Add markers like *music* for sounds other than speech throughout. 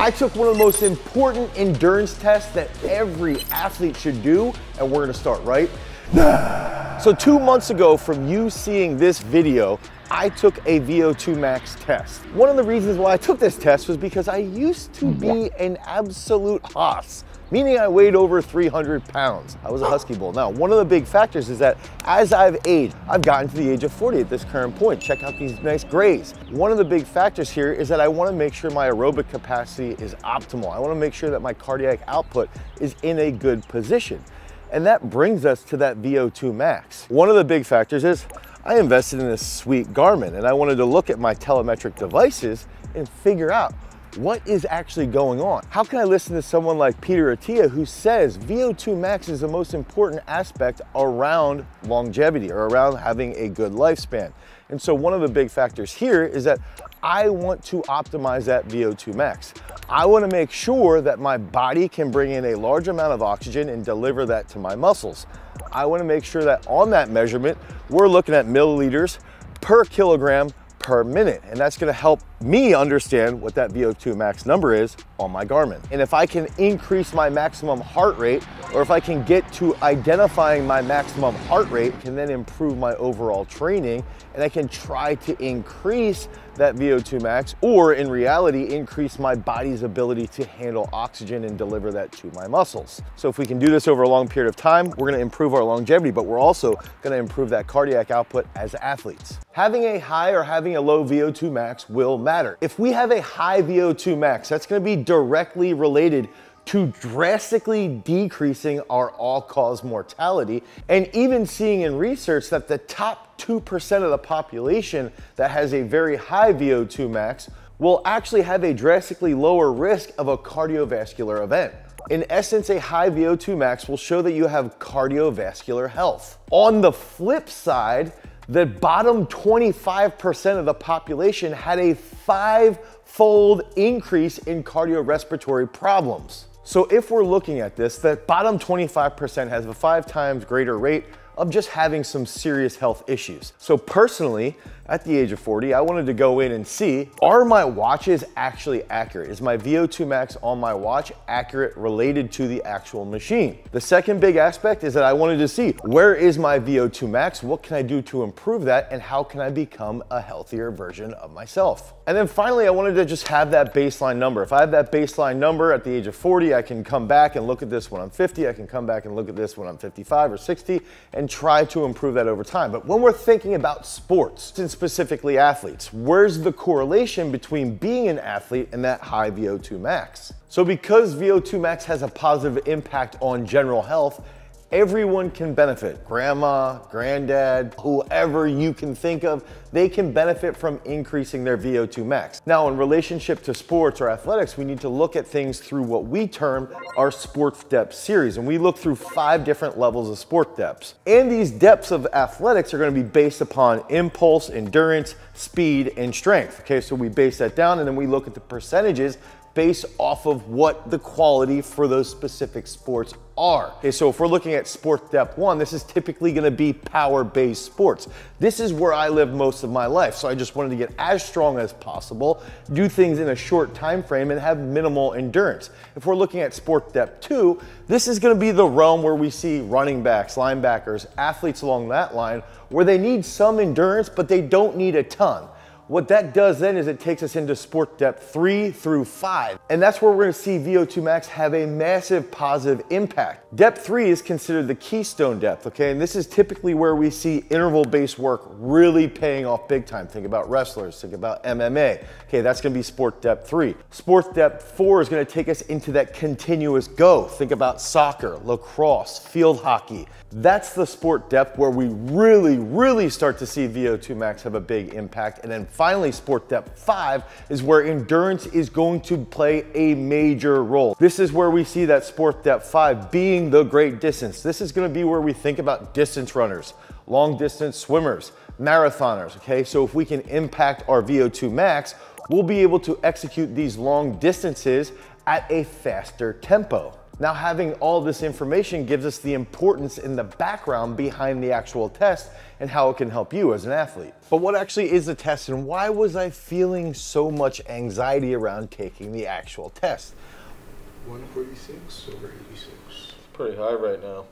I took one of the most important endurance tests that every athlete should do, and we're gonna start right *sighs* so two months ago from you seeing this video, I took a VO2 max test. One of the reasons why I took this test was because I used to be an absolute hoss meaning I weighed over 300 pounds. I was a Husky Bull. Now, one of the big factors is that as I've aged, I've gotten to the age of 40 at this current point. Check out these nice grays. One of the big factors here is that I wanna make sure my aerobic capacity is optimal. I wanna make sure that my cardiac output is in a good position. And that brings us to that VO2 max. One of the big factors is I invested in this sweet Garmin and I wanted to look at my telemetric devices and figure out what is actually going on? How can I listen to someone like Peter Attia who says VO2 max is the most important aspect around longevity or around having a good lifespan? And so one of the big factors here is that I want to optimize that VO2 max. I wanna make sure that my body can bring in a large amount of oxygen and deliver that to my muscles. I wanna make sure that on that measurement, we're looking at milliliters per kilogram per minute. And that's gonna help me understand what that VO2 max number is on my Garmin. And if I can increase my maximum heart rate, or if I can get to identifying my maximum heart rate, can then improve my overall training, and I can try to increase that VO2 max, or in reality, increase my body's ability to handle oxygen and deliver that to my muscles. So if we can do this over a long period of time, we're gonna improve our longevity, but we're also gonna improve that cardiac output as athletes. Having a high or having a low VO2 max will matter. If we have a high VO2 max, that's gonna be directly related to drastically decreasing our all-cause mortality and even seeing in research that the top 2% of the population that has a very high VO2 max will actually have a drastically lower risk of a cardiovascular event. In essence, a high VO2 max will show that you have cardiovascular health. On the flip side, the bottom 25% of the population had a five-fold increase in cardiorespiratory problems. So if we're looking at this, the bottom 25% has a five times greater rate of just having some serious health issues. So personally, at the age of 40, I wanted to go in and see, are my watches actually accurate? Is my VO2 max on my watch accurate related to the actual machine? The second big aspect is that I wanted to see, where is my VO2 max? What can I do to improve that? And how can I become a healthier version of myself? And then finally, I wanted to just have that baseline number. If I have that baseline number at the age of 40, I can come back and look at this when I'm 50. I can come back and look at this when I'm 55 or 60 and try to improve that over time. But when we're thinking about sports, and specifically athletes, where's the correlation between being an athlete and that high VO2 max? So because VO2 max has a positive impact on general health, Everyone can benefit. Grandma, granddad, whoever you can think of, they can benefit from increasing their VO2 max. Now, in relationship to sports or athletics, we need to look at things through what we term our sports depth series. And we look through five different levels of sport depths. And these depths of athletics are gonna be based upon impulse, endurance, speed, and strength. Okay, so we base that down and then we look at the percentages based off of what the quality for those specific sports are. Okay, so if we're looking at sport depth one, this is typically gonna be power-based sports. This is where I lived most of my life, so I just wanted to get as strong as possible, do things in a short time frame, and have minimal endurance. If we're looking at sport depth two, this is gonna be the realm where we see running backs, linebackers, athletes along that line, where they need some endurance, but they don't need a ton. What that does then is it takes us into sport depth three through five. And that's where we're gonna see VO2 max have a massive positive impact. Depth three is considered the keystone depth, okay? And this is typically where we see interval-based work really paying off big time. Think about wrestlers, think about MMA. Okay, that's gonna be sport depth three. Sport depth four is gonna take us into that continuous go. Think about soccer, lacrosse, field hockey. That's the sport depth where we really, really start to see VO2 max have a big impact. And then finally, sport depth five is where endurance is going to play a major role. This is where we see that sport depth five being the great distance. This is gonna be where we think about distance runners, long distance swimmers, marathoners, okay? So if we can impact our VO2 max, we'll be able to execute these long distances at a faster tempo. Now having all this information gives us the importance in the background behind the actual test and how it can help you as an athlete. But what actually is the test and why was I feeling so much anxiety around taking the actual test? 146 over 86. It's pretty high right now.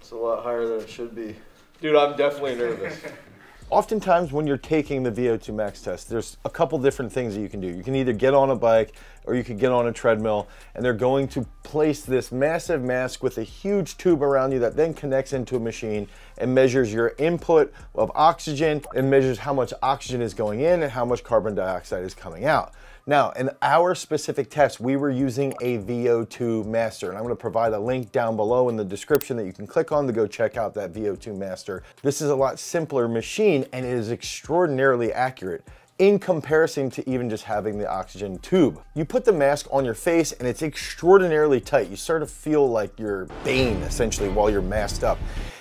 It's a lot higher than it should be. Dude, I'm definitely nervous. *laughs* Oftentimes when you're taking the VO2 max test, there's a couple different things that you can do. You can either get on a bike or you could get on a treadmill and they're going to place this massive mask with a huge tube around you that then connects into a machine and measures your input of oxygen and measures how much oxygen is going in and how much carbon dioxide is coming out. Now, in our specific test, we were using a VO2 Master, and I'm gonna provide a link down below in the description that you can click on to go check out that VO2 Master. This is a lot simpler machine, and it is extraordinarily accurate in comparison to even just having the oxygen tube. You put the mask on your face and it's extraordinarily tight. You start to feel like you're Bane essentially while you're masked up.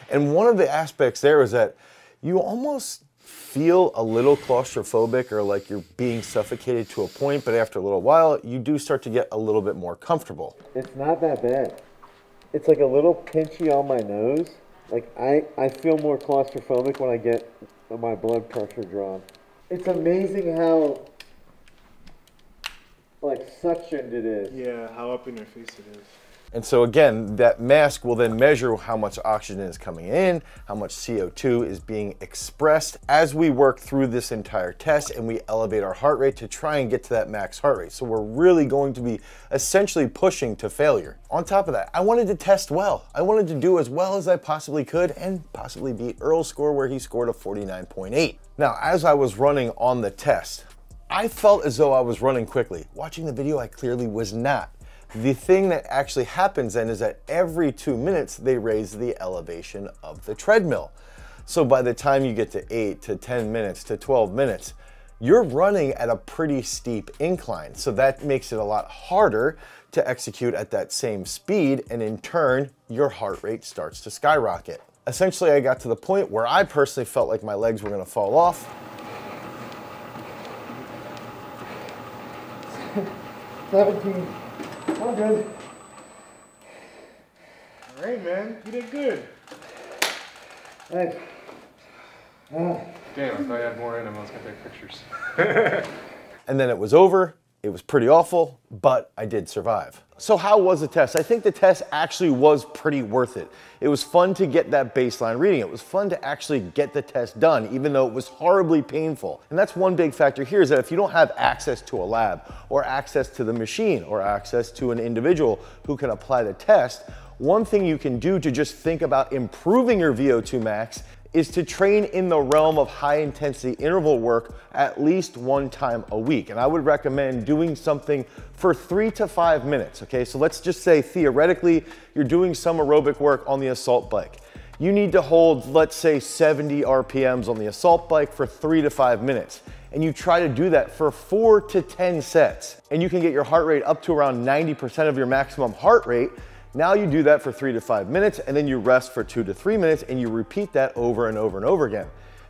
And one of the aspects there is that you almost feel a little claustrophobic or like you're being suffocated to a point, but after a little while, you do start to get a little bit more comfortable. It's not that bad. It's like a little pinchy on my nose. Like I, I feel more claustrophobic when I get my blood pressure drawn. It's amazing how like suctioned it is. Yeah, how up in your face it is. And so again, that mask will then measure how much oxygen is coming in, how much CO2 is being expressed as we work through this entire test and we elevate our heart rate to try and get to that max heart rate. So we're really going to be essentially pushing to failure. On top of that, I wanted to test well. I wanted to do as well as I possibly could and possibly beat Earl's score where he scored a 49.8. Now, as I was running on the test, I felt as though I was running quickly. Watching the video, I clearly was not. The thing that actually happens then is that every two minutes they raise the elevation of the treadmill. So by the time you get to eight to 10 minutes to 12 minutes, you're running at a pretty steep incline. So that makes it a lot harder to execute at that same speed. And in turn, your heart rate starts to skyrocket. Essentially, I got to the point where I personally felt like my legs were gonna fall off. *laughs* 17. I'm good. All right, man. You did good. Thanks. Uh, Damn, I thought you had more in him. I was going to take pictures. *laughs* and then it was over. It was pretty awful, but I did survive. So how was the test? I think the test actually was pretty worth it. It was fun to get that baseline reading. It was fun to actually get the test done, even though it was horribly painful. And that's one big factor here is that if you don't have access to a lab or access to the machine or access to an individual who can apply the test, one thing you can do to just think about improving your VO2 max is to train in the realm of high intensity interval work at least one time a week. And I would recommend doing something for three to five minutes, okay? So let's just say theoretically, you're doing some aerobic work on the assault bike. You need to hold, let's say 70 RPMs on the assault bike for three to five minutes. And you try to do that for four to 10 sets. And you can get your heart rate up to around 90% of your maximum heart rate now you do that for three to five minutes and then you rest for two to three minutes and you repeat that over and over and over again.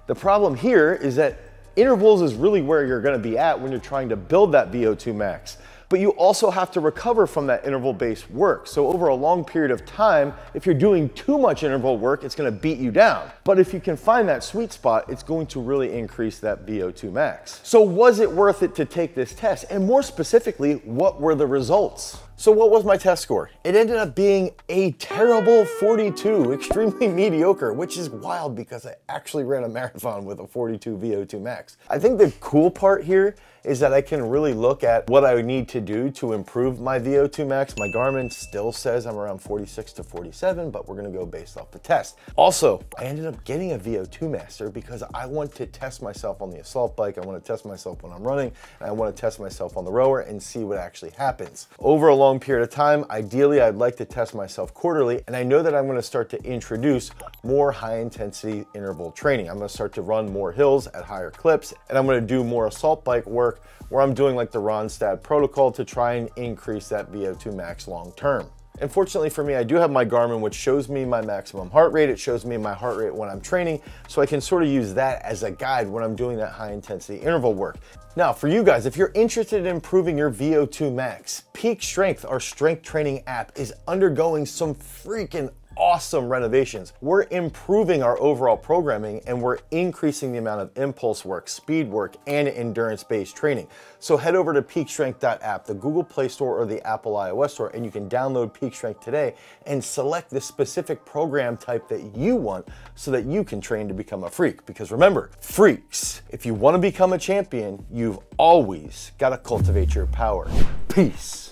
The problem here is that intervals is really where you're gonna be at when you're trying to build that VO2 max but you also have to recover from that interval based work. So over a long period of time, if you're doing too much interval work, it's gonna beat you down. But if you can find that sweet spot, it's going to really increase that VO2 max. So was it worth it to take this test? And more specifically, what were the results? So what was my test score? It ended up being a terrible 42, extremely *laughs* mediocre, which is wild because I actually ran a marathon with a 42 VO2 max. I think the cool part here is that I can really look at what I need to do to improve my VO2 max. My Garmin still says I'm around 46 to 47, but we're gonna go based off the test. Also, I ended up getting a VO2 master because I want to test myself on the assault bike. I wanna test myself when I'm running, and I wanna test myself on the rower and see what actually happens. Over a long long period of time. Ideally, I'd like to test myself quarterly, and I know that I'm gonna start to introduce more high intensity interval training. I'm gonna start to run more hills at higher clips, and I'm gonna do more assault bike work where I'm doing like the Rønnestad protocol to try and increase that VO2 max long term. And fortunately for me, I do have my Garmin, which shows me my maximum heart rate. It shows me my heart rate when I'm training, so I can sort of use that as a guide when I'm doing that high intensity interval work. Now, for you guys, if you're interested in improving your VO2 max, Peak Strength, our strength training app, is undergoing some freaking awesome renovations. We're improving our overall programming and we're increasing the amount of impulse work, speed work, and endurance-based training. So head over to peakstrength.app, the Google Play Store or the Apple iOS Store, and you can download Peak Strength today and select the specific program type that you want so that you can train to become a freak. Because remember, freaks, if you want to become a champion, you've always got to cultivate your power. Peace.